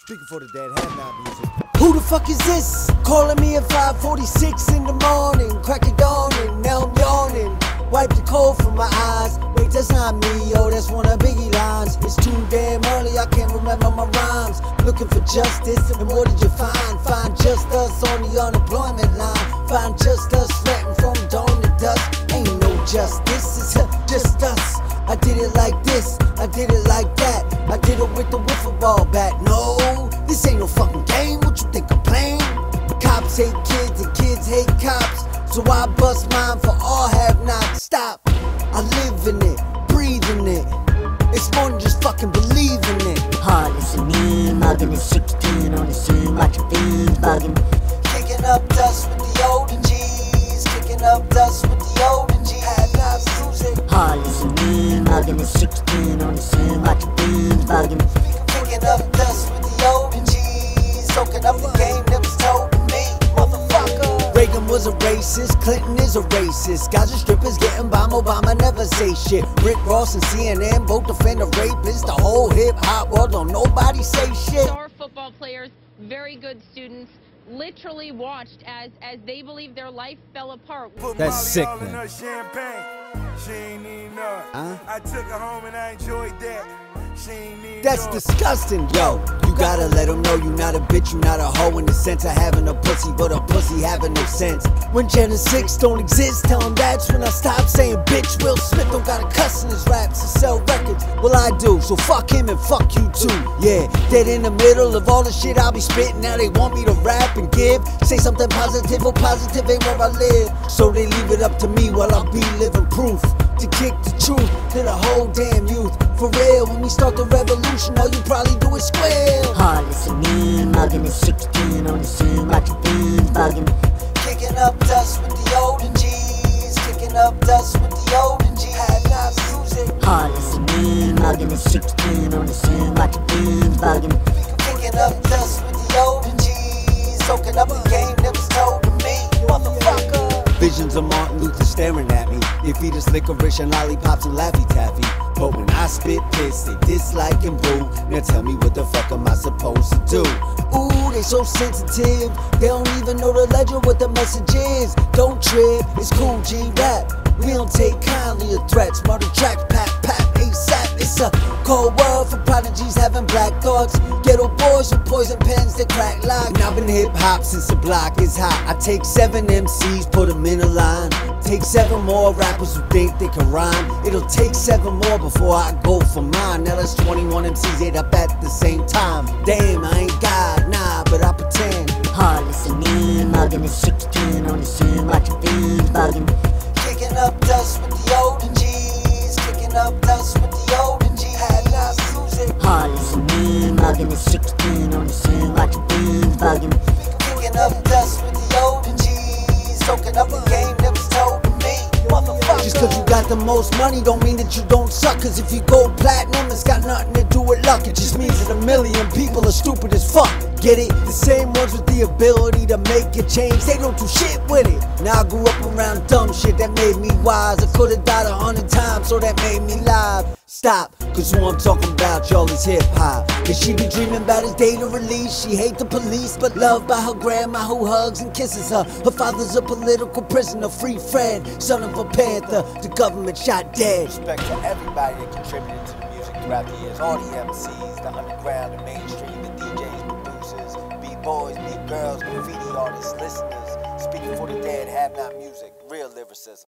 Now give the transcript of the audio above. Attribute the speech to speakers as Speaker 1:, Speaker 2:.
Speaker 1: Speaker for the dead, music. Who the fuck is this? Calling me at 546 in the morning, crack it dawning, now I'm yawning. Wipe the cold from my eyes. Wait, that's not me, yo, that's one of Biggie lines. It's too damn early, I can't remember my rhymes. Looking for justice, and what did you find? Find just us on the unemployment line. Find just us sweating from dawn to dusk. Ain't no justice, it's just us. I did it like this, I did it like that. I did it with the wiffle ball bat. No, hate kids and kids hate cops. So I bust mine for all have not. Stop. I live in it, breathe in it. It's more than just fucking believing it.
Speaker 2: Heartless and me, mugging at 16 on the scene, watching fiends bugging.
Speaker 1: Kicking up dust with the older G's. Kicking up dust with the older G's. Music.
Speaker 2: Heartless and me, mugging at 16 on the scene, watching fiends bugging.
Speaker 1: Kicking up dust with the older G's. Soaking up the game was a racist, Clinton is a racist. Guys and strippers getting bomb, Obama never say shit. Rick Ross and CNN both defend the rapists. The whole hip hop world don't nobody say shit.
Speaker 3: star football players, very good students, literally watched as as they believe their life fell apart.
Speaker 4: Put
Speaker 1: That's
Speaker 4: Molly
Speaker 1: sick,
Speaker 4: all in
Speaker 1: man.
Speaker 4: her champagne. She ain't even
Speaker 1: Huh?
Speaker 4: I took her home and I enjoyed that.
Speaker 1: That's disgusting, yo. You gotta let them know you not a bitch, you not a hoe in the sense of having a pussy, but a pussy having no sense. When Gen 6 don't exist, tell them that's when I stop saying bitch. Will Smith don't got a cuss in his raps to sell records. Well, I do, so fuck him and fuck you too. Yeah, dead in the middle of all the shit I'll be spitting. Now they want me to rap and give. Say something positive, or positive ain't where I live. So they leave it up to me while I be living proof to kick the truth to the whole damn youth. For real, when we start the revolution, all you probably do is squeal.
Speaker 2: Heartless and me, mugging at 16 on the scene, watching fiends bugging.
Speaker 1: Kicking up dust with the older G's. Kicking up dust with the older G's. Had not music.
Speaker 2: Heartless and me, mugging at 16 on the scene, watching fiends bugging.
Speaker 1: Kicking up dust with the older G's. Soaking up the game Of Martin Luther staring at me. If he just licorice and lollipops and Laffy Taffy. But when I spit piss, they dislike and boo. Now tell me what the fuck am I supposed to do? Ooh, they so sensitive. They don't even know the legend, what the message is. Don't trip, it's Kool G Rap. We don't take kindly to threats. Murder tracks, pat, pat, ASAP. It's a cold world for prodigies having black thoughts. Ghetto boys with poison pens that crack lock. And I've been hip hop since the block is hot. I take seven MCs, put them in a line. Take seven more rappers who think they can rhyme. It'll take seven more before I go for mine. Now that's 21 MCs hit up at the same time. Damn, I ain't God, nah, but I pretend.
Speaker 2: Heartless and me, mugging at 16 on the scene, watching fiends bugging.
Speaker 1: Kicking up dust with the older G's. Kicking up music.
Speaker 2: Heartless and me, mugging at 16 on the scene, watching fiends bugging.
Speaker 1: Kicking up dust with the older G's. Soaking up the game that was told to me. Motherfucker. Just cause you got the most money don't mean that you don't suck. Cause if you go platinum, it's got nothing to do with luck. It just means that a million people are stupid as fuck. Get it? The same ones with the ability to make a change, they don't do shit with it. Now I grew up around dumb shit that made me wise. I could've died a hundred times, so that made me live. Stop, cause who I'm talking about, y'all, is hip hop. Cause she be dreaming about his day to release. She hate the police, but loved by her grandma who hugs and kisses her. Her father's a political prisoner, free Fred, son of a panther. The government shot dead. Respect to everybody that contributed to the music throughout the years. All the MCs, the underground, the mainstream, boys, beat girls, graffiti artists, listeners. Speaker for the dead, have not music, real lyricism.